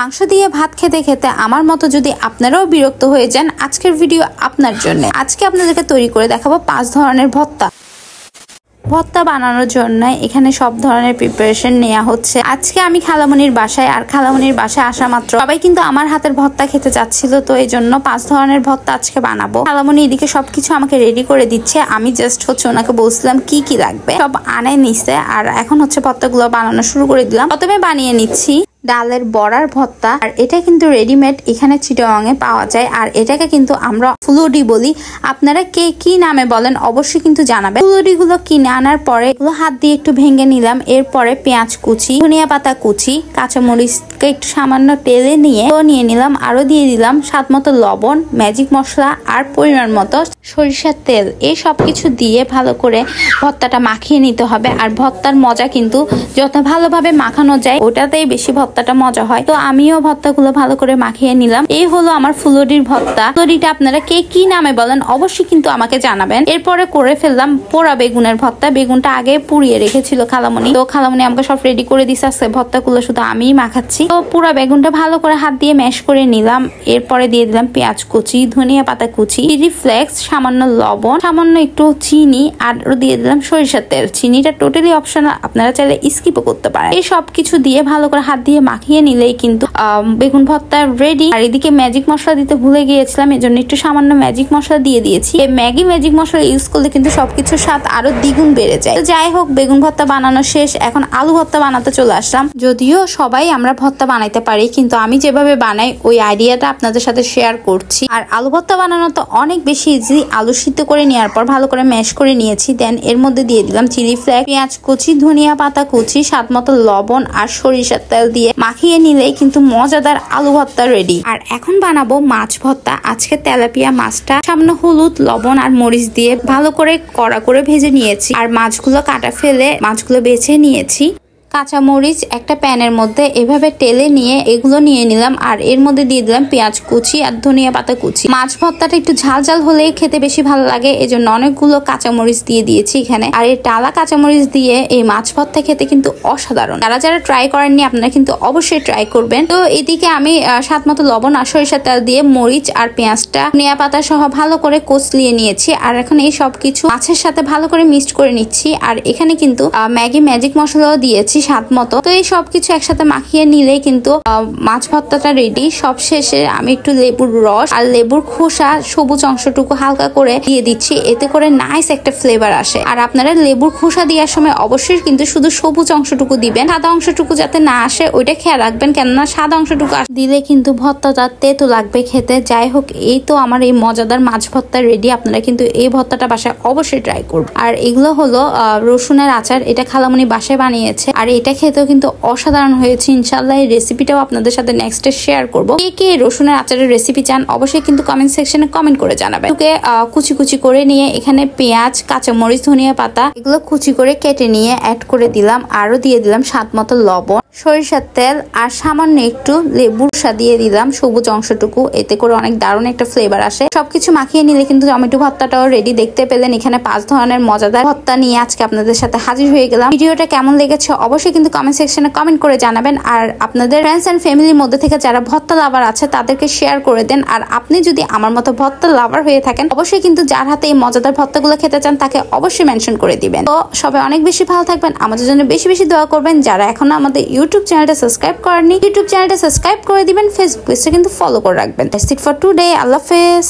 মাংস দিয়ে ভাত খেতে খেতে আমার মতো যদি আপনারাও বিরক্ত হয়ে যান, আজকের ভিডিও আপনার জন্য। আজকে আপনাদেরকে তৈরি করে দেখাবো পাঁচ ধরনের ভত্তা ভর্তা বানানোর জন্য এখানে সব ধরনের প্রিপারেশন নেওয়া হচ্ছে। আজকে আমি খালামনির বাসায়, আর খালামনির বাসায় আসা মাত্র। সবাই কিন্তু আমার হাতের ভর্তা খেতে চাচ্ছিল, তো এই জন্য পাঁচ ধরনের ভর্তা আজকে বানাবো। খালামনি এদিকে সবকিছু আমাকে রেডি করে দিচ্ছে। আমি জাস্ট হচ্ছে ওনাকে বলছিলাম কি কি লাগবে। সব আনাই নিছে, আর এখন হচ্ছে ভর্তাগুলো বানানো শুরু করে দিলাম। প্রথমে বানিয়ে নিচ্ছি ডালের বড়ার ভর্তা। আর এটা কিন্তু রেডিমেড এখানে চিটাগাঙে পাওয়া যায়। আর এটাকে কিন্তু আমরা ফুলুডি বলি। আপনারা কে কি নামে বলেন অবশ্যই কিন্তু জানাবেন। ফুলুডি গুলো কিনে আনার পরে হাত দিয়ে একটু ভেঙে নিলাম। এরপরে পেঁয়াজ কুচি, ধনিয়া পাতা কুচি, কাঁচামরিচকে একটু সামান্য তেলে নিয়ে নিয়ে নিলাম। আরও দিয়ে দিলাম স্বাদ মতো লবণ ম্যাজিক মশলা আর পরিমাণ মতো সরিষার তেল। এই সব কিছু দিয়ে ভালো করে ভর্তাটা মাখিয়ে নিতে হবে। আর ভর্তার মজা কিন্তু যত ভালোভাবে মাখানো যায়, ওটাতেই বেশি ভর্তাটা মজা হয়। তো আমিও ভর্তাগুলো ভালো করে মাখিয়ে নিলাম। এই হলো আমার ফুলরির ভর্তা। ফুলরিটা আপনারা কে কি নামে বলেন অবশ্যই কিন্তু আমাকে জানাবেন। এরপরে করে ফেললাম পোড়া বেগুনের ভর্তা। বেগুনটা আগে পুড়িয়ে রেখেছিল খালামনি। তো খালামনি আমাকে সব রেডি করে দিছে আজকে। ভর্তাগুলো শুধু আমিই মাখাচ্ছি। তো পুরা বেগুনটা ভালো করে হাত দিয়ে ম্যাশ করে নিলাম। এরপরে দিয়ে দিলাম পেঁয়াজ কুচি, ধনিয়া পাতা কুচি চিলি ফ্লেক্স সামান্য লবণ, সামান্য একটু চিনি, আর দিয়ে দিলাম সরিষার তেল। চিনিটা টোটালি অপশনাল আপনারা চাইলে স্কিপও করতে পারেন। এই সব কিছু দিয়ে ভালো করে হাত দিয়ে মাখিয়ে নিলেই কিন্তু বেগুন ভর্তা রেডি আর এদিকে ম্যাজিক মশলা দিতে ভুলে গিয়েছিলাম এই জন্য একটু সামান্য ম্যাজিক মশলা দিয়ে দিয়েছি। এই ম্যাগি ম্যাজিক মশলা ইউজ করলে কিন্তু সবকিছুর স্বাদ আরও দ্বিগুণ বেড়ে যায়। তো যাই হোক, বেগুন ভর্তা বানানো শেষ। এখন আলু ভর্তা বানাতে চলে আসলাম। যদিও সবাই আমরা ভর্তা বানাইতে পারি, কিন্তু আমি যেভাবে বানাই, ওই আইডিয়াটা আপনাদের সাথে শেয়ার করছি। আর আলু ভর্তা বানানো তো অনেক বেশি ইজি আলু সিদ্ধ করে নেওয়ার পর ভালো করে ম্যাশ করে নিয়েছি। দেন এর মধ্যে দিয়ে দিলাম চিলি ফ্লেক্স পেঁয়াজ কুচি, ধনিয়া পাতা কুচি, স্বাদ মতো লবণ আর সরিষার তেল দিয়ে মাখিয়ে নিলেই কিন্তু মজাদার আলু ভর্তা রেডি আর এখন বানাবো মাছ ভর্তা। আজকে তেলাপিয়া মাছটা সামনে হলুদ, লবণ আর মরিচ দিয়ে ভালো করে কড়া করে ভেজে নিয়েছি। আর মাছগুলো কাটা ফেলে মাছগুলো বেছে নিয়েছি। কাঁচামরিচ একটা প্যানের মধ্যে এভাবে টেলে নিয়ে এগুলো নিয়ে নিলাম, আর এর মধ্যে দিয়ে দিলাম পেঁয়াজ কুচি আর ধনিয়া পাতা কুচি। মাছ ভর্তাটা একটু ঝাল ঝাল হলে খেতে বেশি ভালো লাগে এই জন্য অনেকগুলো কাঁচামরিচ দিয়ে দিয়েছি এখানে। আর এই টালা কাঁচামরিচ দিয়ে এই মাছ ভর্তা খেতে কিন্তু অসাধারণ। যারা যারা ট্রাই করেননি, আপনারা কিন্তু অবশ্যই ট্রাই করবেন। তো এদিকে আমি সাত মতো লবণ আর সরিষার তেল দিয়ে মরিচ আর পেঁয়াজটা, ধনিয়া পাতা সহ ভালো করে কচলিয়ে নিয়েছি, আর এখন এই সব কিছু মাছের সাথে ভালো করে মিক্সড করে নিচ্ছি, আর এখানে কিন্তু ম্যাগি ম্যাজিক মশলাও দিয়েছি স্বাদ মতো। তো এই সবকিছু একসাথে মাখিয়ে নিলে কিন্তু মাছ ভর্তাটা রেডি সব শেষে আমি একটু লেবুর রস আর লেবুর খোসা সবুজ অংশটুকু হালকা করে দিয়ে দিচ্ছি। এতে করে নাইস একটা ফ্লেভার আসে। আর আপনারা লেবুর খোসা দেওয়ার সময় অবশ্যই কিন্তু শুধু সবুজ অংশটুকু দিবেন। সাদা অংশটুকু যাতে না আসে, ওইটা খেয়াল রাখবেন। কেননা সাদা অংশটুকু দিলে কিন্তু ভর্তাটা তেতো লাগবে খেতে। যাই হোক, এই তো আমার এই মজাদার মাছ ভর্তা রেডি আপনারা কিন্তু এই ভর্তাটা বাসায় অবশ্যই ট্রাই করবেন। আর এগুলো হলো রসুনের আচার। এটা খালামনি বাসায় বানিয়েছে। আর এটা খেতেও কিন্তু অসাধারণ হয়েছে। ইনশাল্লাহ এই রেসিপিটাও আপনাদের সাথে নেক্সটে শেয়ার করব। কে কে রসুনের আচারের রেসিপি চান অবশ্যই কিন্তু কমেন্ট সেকশনে কমেন্ট করে জানাবেন। ওকে কুচি কুচি করে নিয়ে এখানে পেঁয়াজ, কাঁচামরিচ, ধনিয়া পাতা, এগুলো কুচি করে কেটে নিয়ে অ্যাড করে দিলাম। আরও দিয়ে দিলাম স্বাদ মতো লবণ। সরিষার তেল আর সামান্য একটু লেবুর সা দিয়ে দিলাম, সবুজ অংশটুকু। এতে করে অনেক দারুণ একটা ফ্লেভার আসে। সবকিছু মাখিয়ে নিলে কিন্তু টমেটো ভর্তাটাও রেডি দেখতে পেলেন এখানে পাঁচ ধরনের মজাদার ভর্তা নিয়ে আজকে আপনাদের সাথে হাজির হয়ে গেলাম। ভিডিওটা কেমন লেগেছে অবশ্যই কিন্তু কমেন্ট সেকশনে কমেন্ট করে জানাবেন। আর আপনাদের ফ্রেন্ডস অ্যান্ড ফ্যামিলির মধ্যে থেকে যারা ভর্তা লাভার আছে, তাদেরকে শেয়ার করে দেন। আর আপনি যদি আমার মতো ভর্তা লাভার হয়ে থাকেন, অবশ্যই কিন্তু যার হাতে এই মজাদার ভর্তাগুলো খেতে চান, তাকে অবশ্যই মেনশন করে দিবেন। তো সবাই অনেক বেশি ভালো থাকবেন। আমাদের জন্য বেশি বেশি দোয়া করবেন যারা এখনও আমাদের ইউটিউব চ্যানেলটা সাবস্ক্রাইব করেনি ইউটিউব চ্যানেলটা সাবস্ক্রাইব করে দিবেন ফেসবুক পেজটা কিন্তু ফলো করে রাখবেন। ফর টুডে আল্লাহ হাফেজ।